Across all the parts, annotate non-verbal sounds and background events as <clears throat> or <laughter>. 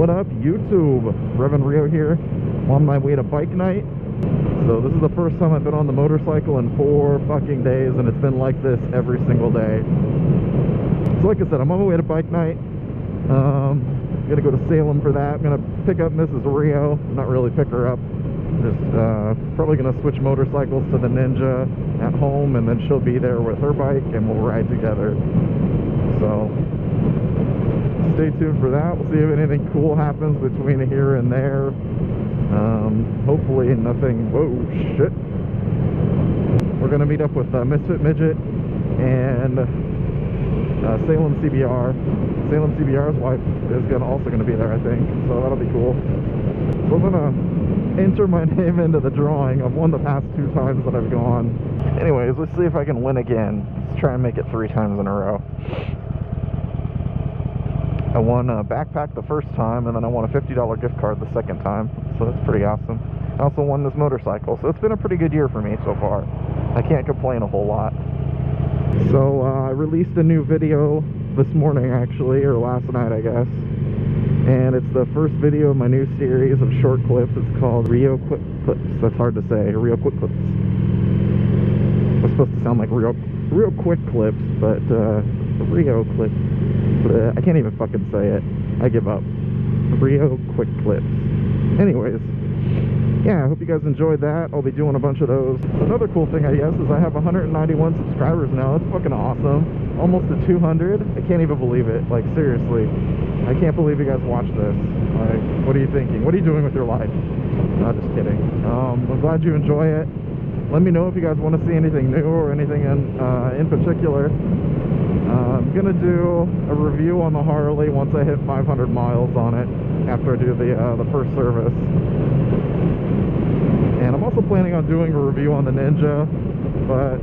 What up, YouTube? Revving Rio here. On my way to bike night. So this is the first time I've been on the motorcycle in four fucking days, and it's been like this every single day. So like I said, I'm on my way to bike night. Um, gonna go to Salem for that. I'm gonna pick up Mrs. Rio. Not really pick her up. Just uh, probably gonna switch motorcycles to the Ninja at home, and then she'll be there with her bike, and we'll ride together. So stay tuned for that. We'll see if anything cool happens between here and there. Um, hopefully nothing. Whoa, shit. We're gonna meet up with uh, Misfit Midget and uh, Salem CBR. Salem CBR's wife is gonna also gonna be there, I think. So that'll be cool. So I'm gonna enter my <laughs> name into the drawing. I've won the past two times that I've gone. Anyways, let's see if I can win again. Let's try and make it three times in a row. I won a backpack the first time, and then I won a $50 gift card the second time. So that's pretty awesome. I also won this motorcycle, so it's been a pretty good year for me so far. I can't complain a whole lot. So uh, I released a new video this morning, actually, or last night, I guess. And it's the first video of my new series of short clips. It's called Rio Quick Clips. That's hard to say. Rio Quick Clips. It's supposed to sound like real, real quick clips, but uh, Rio Clip. Bleh, I can't even fucking say it. I give up. Rio Quick Clips. Anyways, yeah, I hope you guys enjoyed that. I'll be doing a bunch of those. Another cool thing, I guess, is I have 191 subscribers now. That's fucking awesome. Almost to 200. I can't even believe it. Like, seriously. I can't believe you guys watch this. Like, what are you thinking? What are you doing with your life? No, just kidding. Um, I'm glad you enjoy it. Let me know if you guys want to see anything new or anything in, uh, in particular. Uh, I'm gonna do a review on the Harley once I hit 500 miles on it after I do the uh, the first service. And I'm also planning on doing a review on the Ninja, but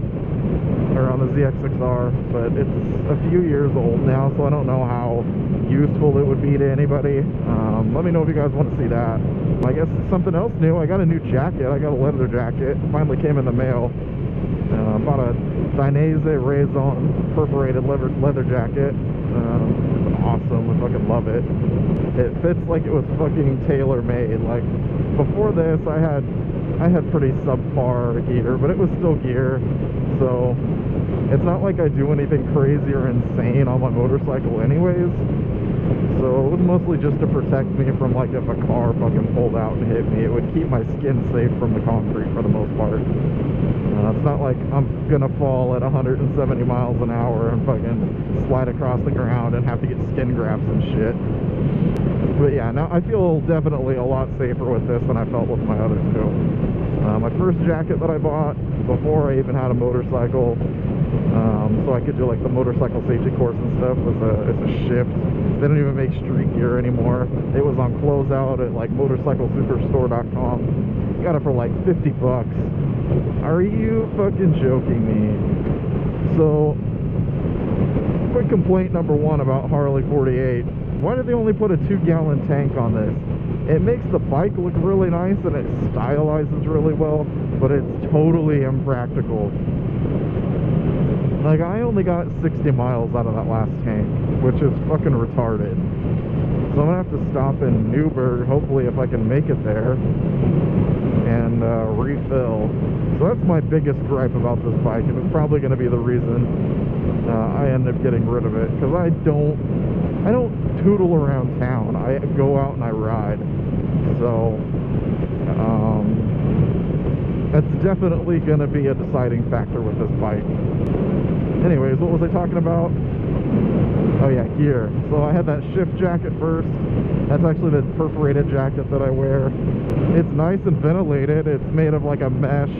or on the ZX6R, but it's a few years old now, so I don't know how useful it would be to anybody. Um, let me know if you guys want to see that. I guess something else new. I got a new jacket. I got a leather jacket. Finally came in the mail. Uh, bought a Dainese Razon perforated leather, leather jacket. Um, it's awesome. I fucking love it. It fits like it was fucking tailor made. Like before this, I had I had pretty subpar gear, but it was still gear. So it's not like I do anything crazy or insane on my motorcycle, anyways. So it was mostly just to protect me from like if a car fucking pulled out and hit me. It would keep my skin safe from the concrete for the most part. Uh, it's not like I'm gonna fall at 170 miles an hour and fucking slide across the ground and have to get skin grafts and shit. But yeah, now I feel definitely a lot safer with this than I felt with my other two. Uh, my first jacket that I bought before I even had a motorcycle, um, so I could do like the motorcycle safety course and stuff, was a, it's a shift. They don't even make street gear anymore. It was on closeout at like motorcyclesuperstore.com. Got it for like 50 bucks. Are you fucking joking me? So, quick complaint number one about Harley 48. Why did they only put a two gallon tank on this? It makes the bike look really nice and it stylizes really well, but it's totally impractical. Like, I only got 60 miles out of that last tank, which is fucking retarded. So I'm gonna have to stop in Newberg, hopefully if I can make it there, and uh, refill. So that's my biggest gripe about this bike, and it's probably gonna be the reason uh, I end up getting rid of it, because I don't, I don't tootle around town. I go out and I ride. So, um, that's definitely gonna be a deciding factor with this bike. Anyways, what was I talking about? Oh yeah, gear. So I had that shift jacket first. That's actually the perforated jacket that I wear. It's nice and ventilated. It's made of like a mesh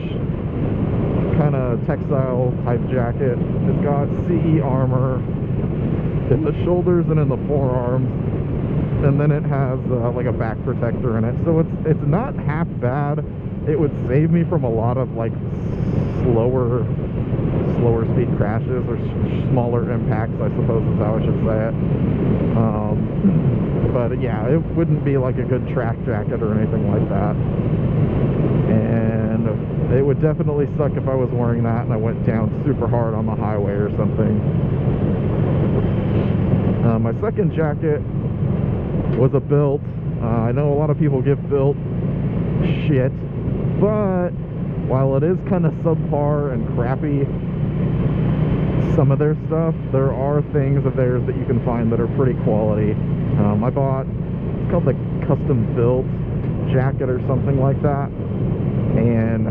kind of textile type jacket. It's got CE armor in the shoulders and in the forearms. And then it has uh, like a back protector in it. So it's it's not half bad. it would save me from a lot of like slower slower speed crashes or smaller impacts I suppose is how I should say it. Um, but yeah it wouldn't be like a good track jacket or anything like that. And it would definitely suck if I was wearing that and I went down super hard on the highway or something. Uh, my second jacket was a Bilt uh, I know a lot of people give Bilt shit but while it is kind of subpar and crappy some of their stuff. There are things of theirs that you can find that are pretty quality. Um, I bought it's called the custom built jacket or something like that. And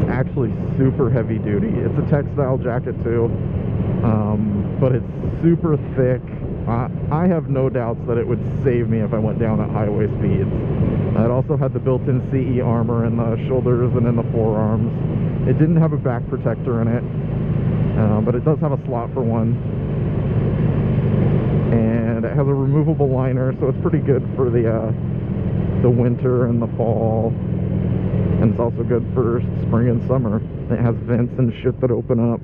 it's actually super heavy duty. It's a textile jacket too. Um, but it's super thick. I, I have no doubts that it would save me if I went down at highway speeds. It also had the built-in CE armor in the shoulders and in the forearms it didn't have a back protector in it uh, but it does have a slot for one. And it has a removable liner so it's pretty good for the uh, the winter and the fall. And it's also good for spring and summer. It has vents and shit that open up.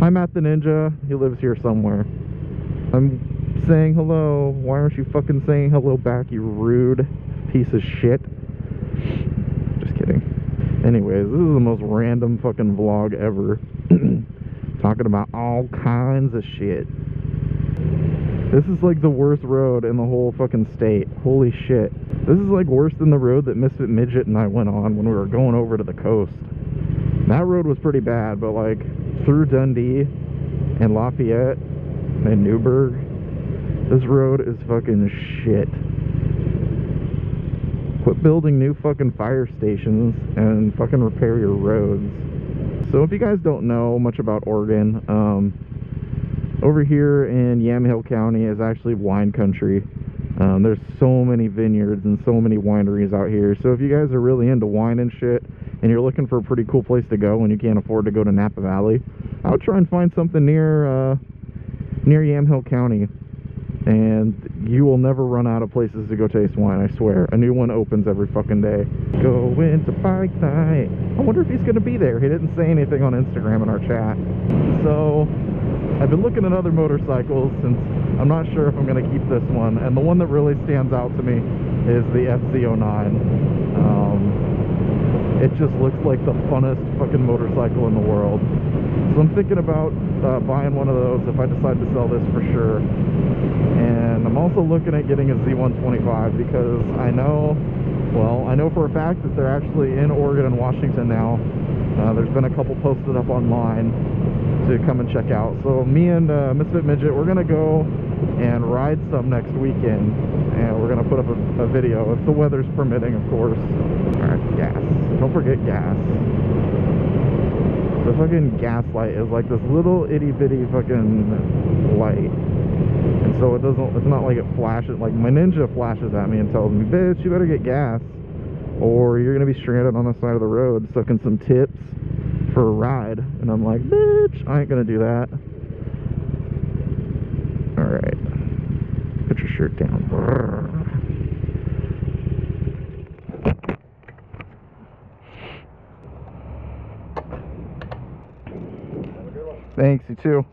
Hi Matt the Ninja. He lives here somewhere. I'm saying hello. Why aren't you fucking saying hello back you rude piece of shit anyways this is the most random fucking vlog ever <clears throat> talking about all kinds of shit this is like the worst road in the whole fucking state. Holy shit. This is like worse than the road that Misfit Midget and I went on when we were going over to the coast. That road was pretty bad, but like through Dundee and Lafayette and Newberg, this road is fucking shit. Quit building new fucking fire stations and fucking repair your roads. So if you guys don't know much about Oregon, um, over here in Yamhill County is actually wine country. Um, there's so many vineyards and so many wineries out here. So if you guys are really into wine and shit, and you're looking for a pretty cool place to go and you can't afford to go to Napa Valley, I would try and find something near uh, near Yamhill County. And you will never run out of places to go taste wine, I swear. A new one opens every fucking day. Going to bike night. I wonder if he's going to be there. He didn't say anything on Instagram in our chat. So, I've been looking at other motorcycles since I'm not sure if I'm going to keep this one. And the one that really stands out to me is the FZ09. Um, it just looks like the funnest fucking motorcycle in the world. So I'm thinking about uh, buying one of those if I decide to sell this for sure. And I'm also looking at getting a Z125 because I know, well, I know for a fact that they're actually in Oregon and Washington now. Uh, there's been a couple posted up online to come and check out. So me and uh, Misfit Midget, we're gonna go and ride some next weekend, and we're gonna put up a, a video if the weather's permitting, of course. All right, gas. Don't forget gas. The fucking gas light is like this little itty bitty fucking light. And so it doesn't, it's not like it flashes, like my Ninja flashes at me and tells me, bitch, you better get gas. Or you're gonna be stranded on the side of the road sucking some tips for a ride. And I'm like, bitch, I ain't gonna do that. Alright. Put your shirt down. Thanks, you too.